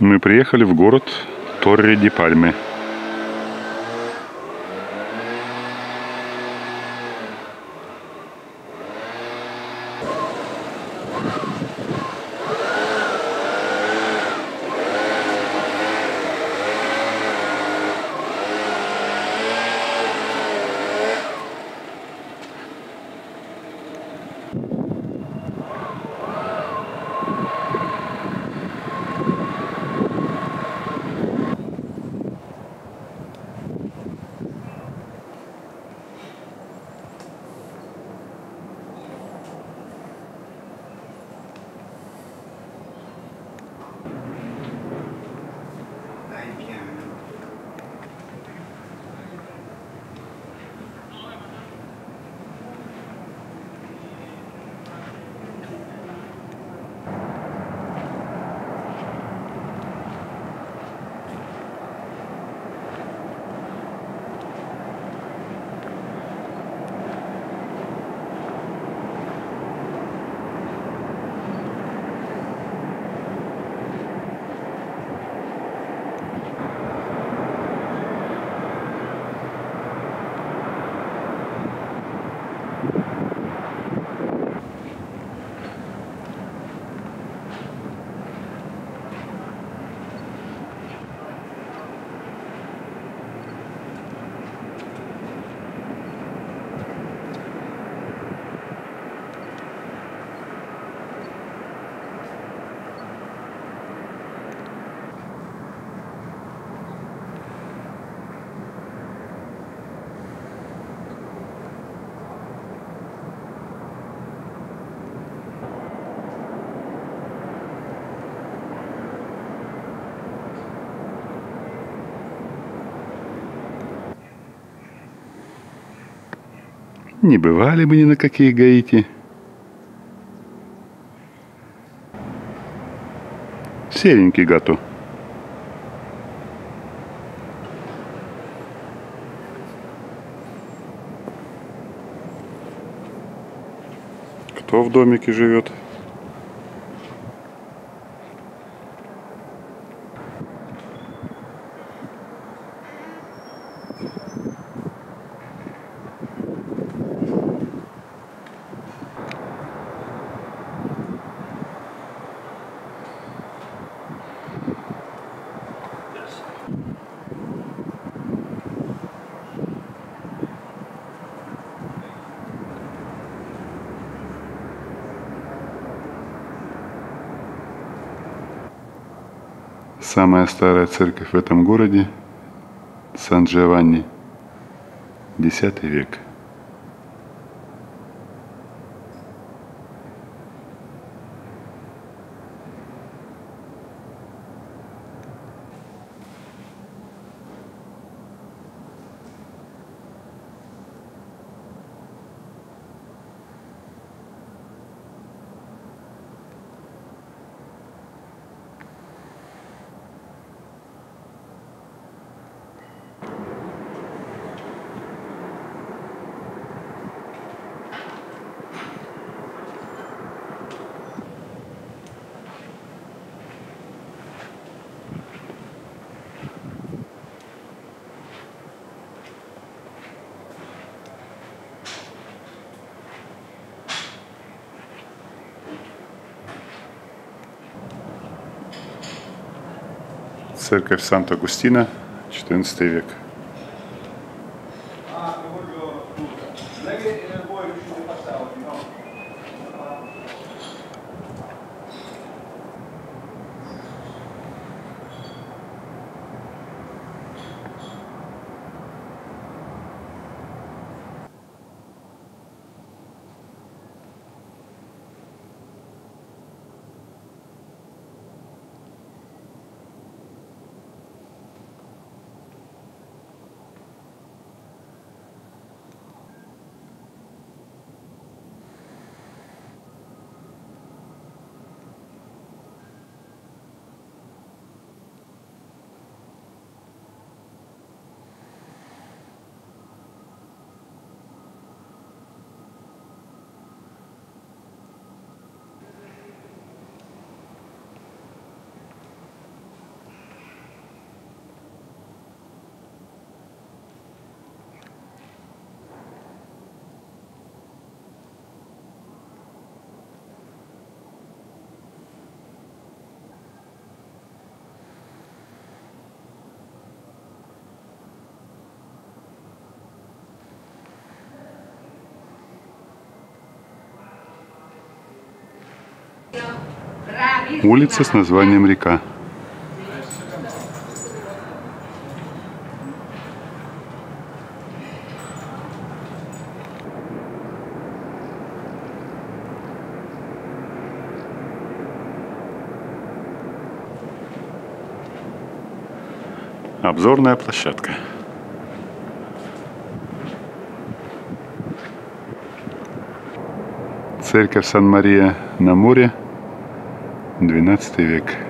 Мы приехали в город Торре-ди-Пальме. Не бывали бы ни на каких Гаити. Серенький гату. Кто в домике живет? Самая старая церковь в этом городе – Сан-Джованни, X век. Церковь Санта-Агустина, XIV век. Улица с названием река. Обзорная площадка. Церковь Сан-Мария на море, 12 век.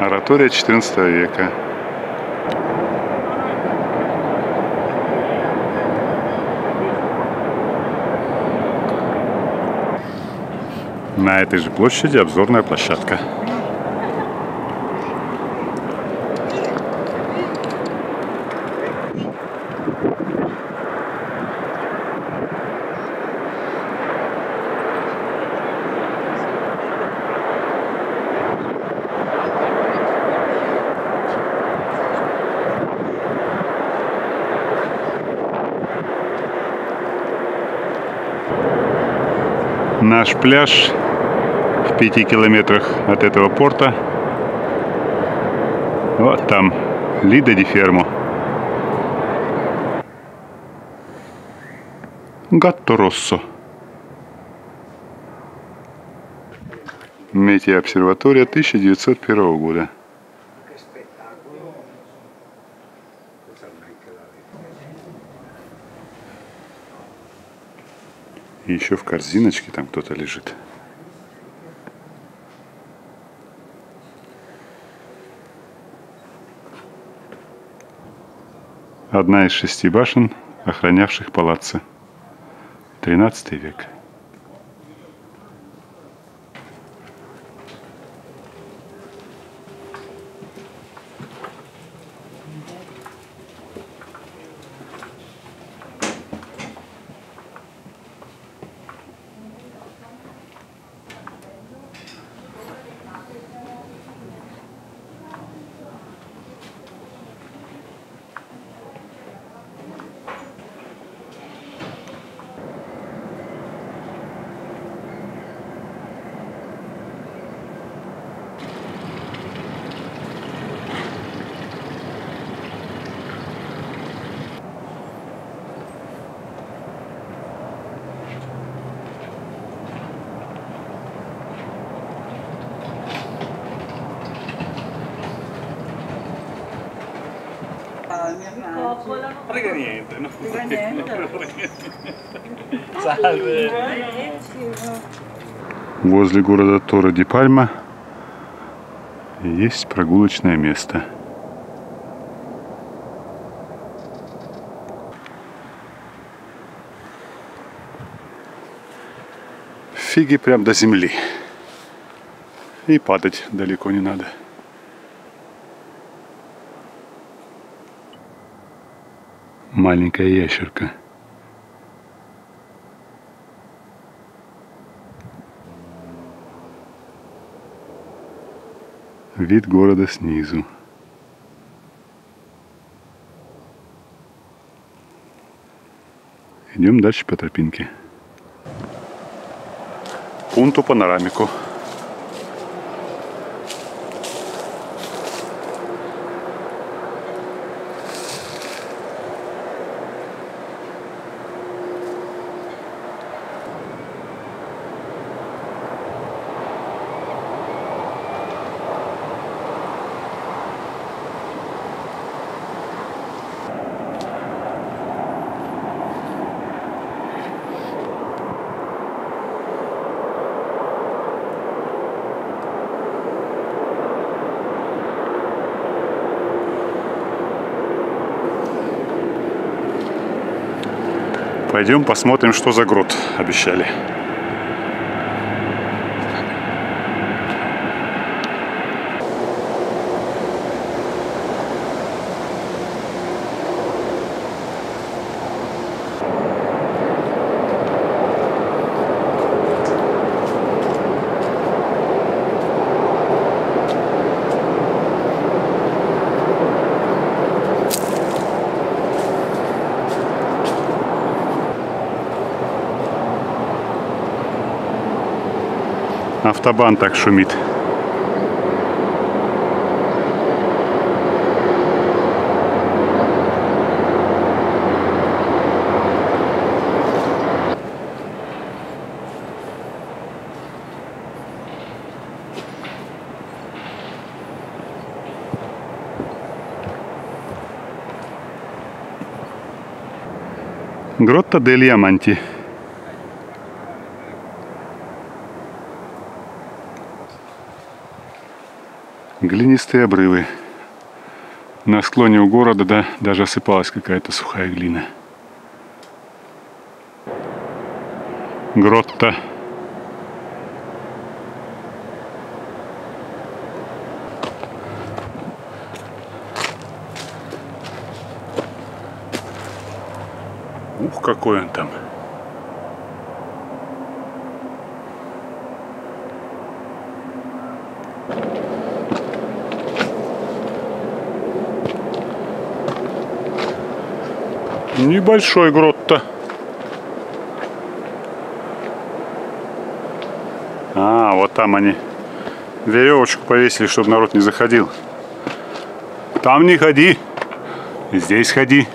Оратория XIV века. На этой же площади обзорная площадка. Наш пляж в пяти километрах от этого порта. Вот там, Лида ди Фермо. Гатто Россо. Метеообсерватория 1901 года. Еще в корзиночке там кто-то лежит. Одна из шести башен, охранявших палаццо. 13 век. Frega niente, no? Frega niente. Salve. Возле города Тора ди Пальма есть прогулочное место. Фиги прям до земли. И падать далеко не надо. Маленькая ящерка. Вид города снизу. Идем дальше по тропинке. Пунту панорамику. Пойдем посмотрим, что за грот обещали. Автобан так шумит. Гротта дель Яманти. Глинистые обрывы. На склоне у города да, даже осыпалась какая-то сухая глина. Гротта. Ух, какой он там. Небольшой грот-то. А, вот там они веревочку повесили, чтобы народ не заходил. Там не ходи, здесь ходи.